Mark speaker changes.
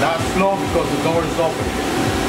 Speaker 1: Not slow because the door is open.